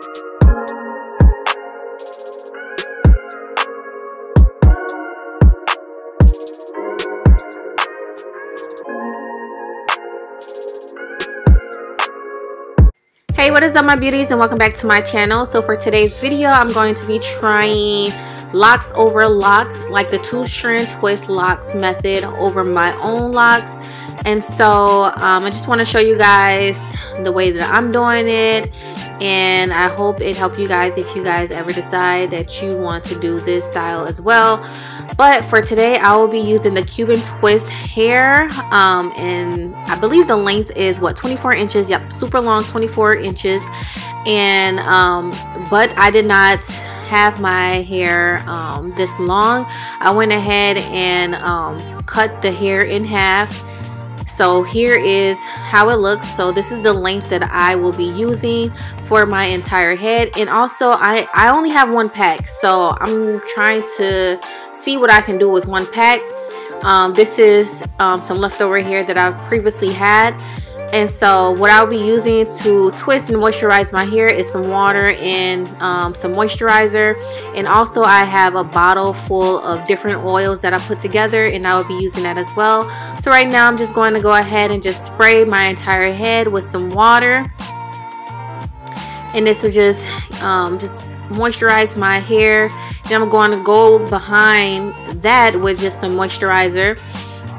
Hey, what is up my beauties and welcome back to my channel. So for today's video, I'm going to be trying locks over locks, like the two strand twist locks method over my own locks. And so um, I just want to show you guys the way that I'm doing it and I hope it helped you guys if you guys ever decide that you want to do this style as well. But for today I will be using the Cuban twist hair um, and I believe the length is what 24 inches? Yep super long 24 inches. And um, but I did not have my hair um, this long. I went ahead and um, cut the hair in half so here is how it looks. So this is the length that I will be using for my entire head. And also I I only have one pack. So I'm trying to see what I can do with one pack. Um, this is um, some leftover hair that I've previously had and so what I'll be using to twist and moisturize my hair is some water and um, some moisturizer. And also I have a bottle full of different oils that I put together and I will be using that as well. So right now I'm just going to go ahead and just spray my entire head with some water. And this will just, um, just moisturize my hair. And I'm going to go behind that with just some moisturizer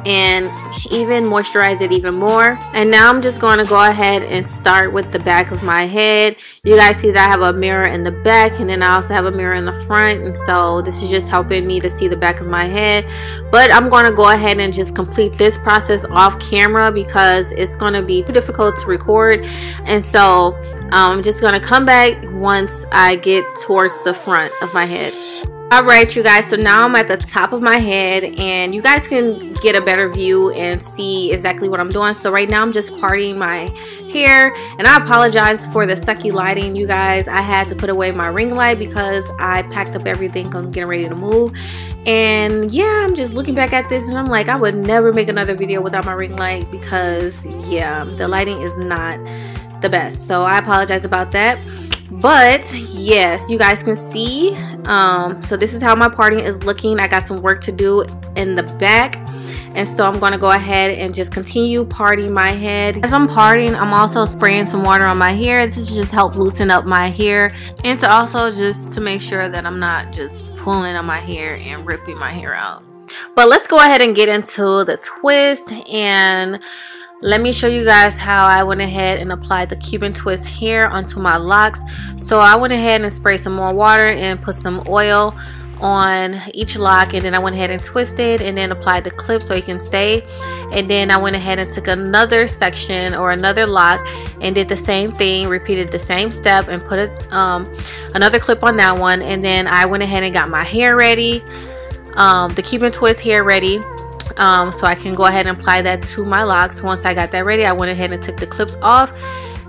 and even moisturize it even more. And now I'm just going to go ahead and start with the back of my head. You guys see that I have a mirror in the back and then I also have a mirror in the front and so this is just helping me to see the back of my head. But I'm going to go ahead and just complete this process off camera because it's going to be too difficult to record. And so um, I'm just going to come back once I get towards the front of my head all right you guys so now i'm at the top of my head and you guys can get a better view and see exactly what i'm doing. So right now i'm just parting my hair and i apologize for the sucky lighting you guys. I had to put away my ring light because i packed up everything i'm getting ready to move. And yeah i'm just looking back at this and i'm like i would never make another video without my ring light because yeah the lighting is not the best. So i apologize about that but yes you guys can see um so this is how my parting is looking i got some work to do in the back and so I'm going to go ahead and just continue parting my head. As I'm parting, I'm also spraying some water on my hair. This is just help loosen up my hair and to also just to make sure that I'm not just pulling on my hair and ripping my hair out. But let's go ahead and get into the twist and let me show you guys how I went ahead and applied the Cuban twist hair onto my locks. So I went ahead and sprayed some more water and put some oil on each lock and then I went ahead and twisted and then applied the clip so it can stay. And then I went ahead and took another section or another lock and did the same thing repeated the same step and put a, um, another clip on that one. And then I went ahead and got my hair ready um, the Cuban twist hair ready um, so I can go ahead and apply that to my locks. Once I got that ready I went ahead and took the clips off.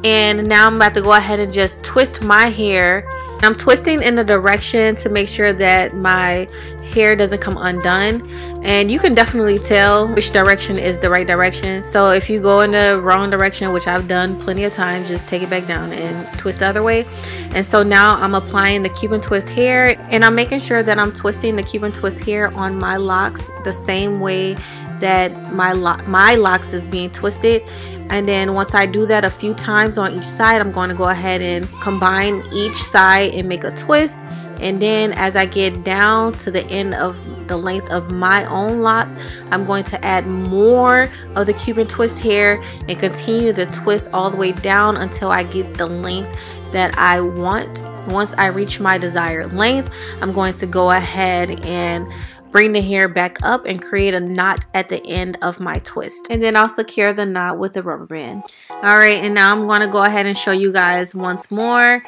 And now I'm about to go ahead and just twist my hair. I'm twisting in the direction to make sure that my hair doesn't come undone. And you can definitely tell which direction is the right direction. So if you go in the wrong direction which I've done plenty of times just take it back down and twist the other way. And so now I'm applying the Cuban twist hair and I'm making sure that I'm twisting the Cuban twist hair on my locks the same way that my my locks is being twisted. And then once I do that a few times on each side I'm going to go ahead and combine each side and make a twist and then as I get down to the end of the length of my own lock I'm going to add more of the Cuban twist hair and continue the twist all the way down until I get the length that I want. Once I reach my desired length I'm going to go ahead and Bring the hair back up and create a knot at the end of my twist. And then I'll secure the knot with a rubber band. Alright, and now I'm going to go ahead and show you guys once more.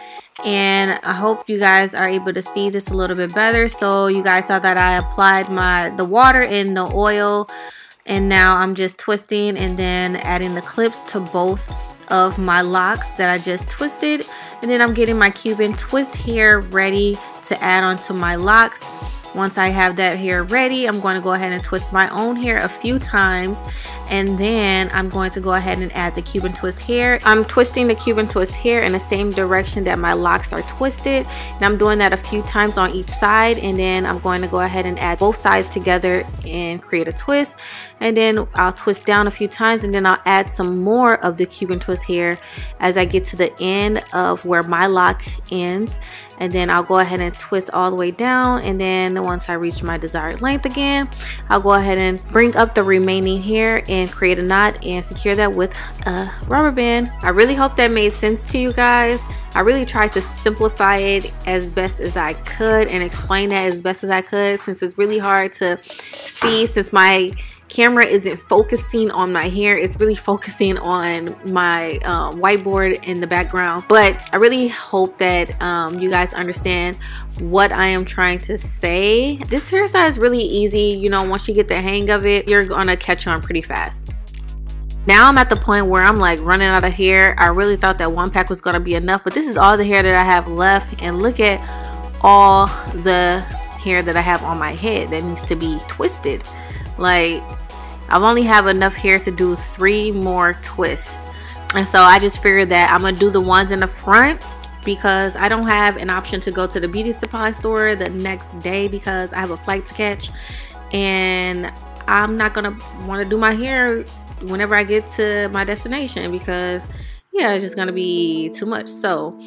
And I hope you guys are able to see this a little bit better. So you guys saw that I applied my the water and the oil. And now I'm just twisting and then adding the clips to both of my locks that I just twisted and then I'm getting my Cuban twist hair ready to add onto my locks once I have that hair ready, I'm going to go ahead and twist my own hair a few times and then I'm going to go ahead and add the Cuban twist hair. I'm twisting the Cuban twist hair in the same direction that my locks are twisted and I'm doing that a few times on each side and then I'm going to go ahead and add both sides together and create a twist and then I'll twist down a few times and then I'll add some more of the Cuban twist hair as I get to the end of where my lock ends. And then I'll go ahead and twist all the way down. And then once I reach my desired length again I'll go ahead and bring up the remaining hair and create a knot and secure that with a rubber band. I really hope that made sense to you guys. I really tried to simplify it as best as I could and explain that as best as I could since it's really hard to see since my camera isn't focusing on my hair it's really focusing on my um, whiteboard in the background. But I really hope that um, you guys understand what I am trying to say. This hairstyle is really easy you know once you get the hang of it you're gonna catch on pretty fast. Now I'm at the point where I'm like running out of hair. I really thought that one pack was gonna be enough but this is all the hair that I have left and look at all the hair that I have on my head that needs to be twisted. Like I've only have enough hair to do three more twists. And so I just figured that I'm going to do the ones in the front because I don't have an option to go to the beauty supply store the next day because I have a flight to catch. And I'm not going to want to do my hair whenever I get to my destination because, yeah, it's just going to be too much. So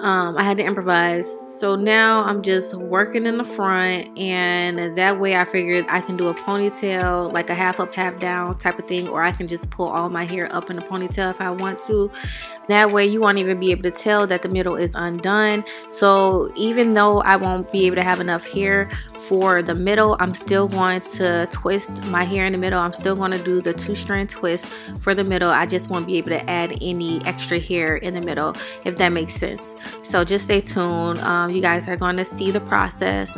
um, I had to improvise so now I'm just working in the front and that way I figured I can do a ponytail like a half up half down type of thing or I can just pull all my hair up in a ponytail if I want to. That way you won't even be able to tell that the middle is undone. So even though I won't be able to have enough hair for the middle, I'm still going to twist my hair in the middle. I'm still going to do the two strand twist for the middle. I just won't be able to add any extra hair in the middle if that makes sense. So just stay tuned. Um, Um, you guys are going to see the process.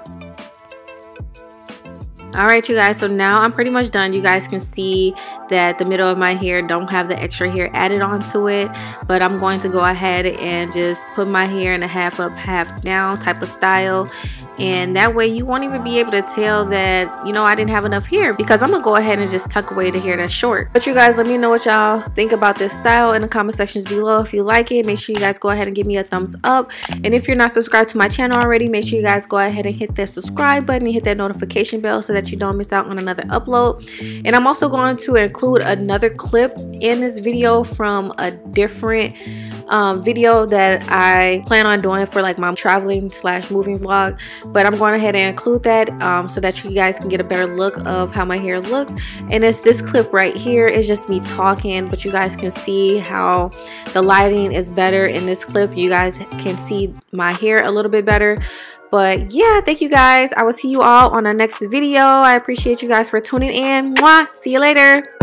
All right you guys so now i'm pretty much done. You guys can see that the middle of my hair don't have the extra hair added onto it but i'm going to go ahead and just put my hair in a half up half down type of style and that way you won't even be able to tell that you know I didn't have enough hair because I'm gonna go ahead and just tuck away the hair that's short. But you guys let me know what y'all think about this style in the comment sections below. If you like it make sure you guys go ahead and give me a thumbs up. And if you're not subscribed to my channel already make sure you guys go ahead and hit that subscribe button and hit that notification bell so that you don't miss out on another upload. And I'm also going to include another clip in this video from a different um, video that I plan on doing for like my traveling slash moving vlog but I'm going ahead and include that um, so that you guys can get a better look of how my hair looks. And it's this clip right here. It's just me talking but you guys can see how the lighting is better in this clip. You guys can see my hair a little bit better. But yeah thank you guys. I will see you all on the next video. I appreciate you guys for tuning in. Mwah! see you later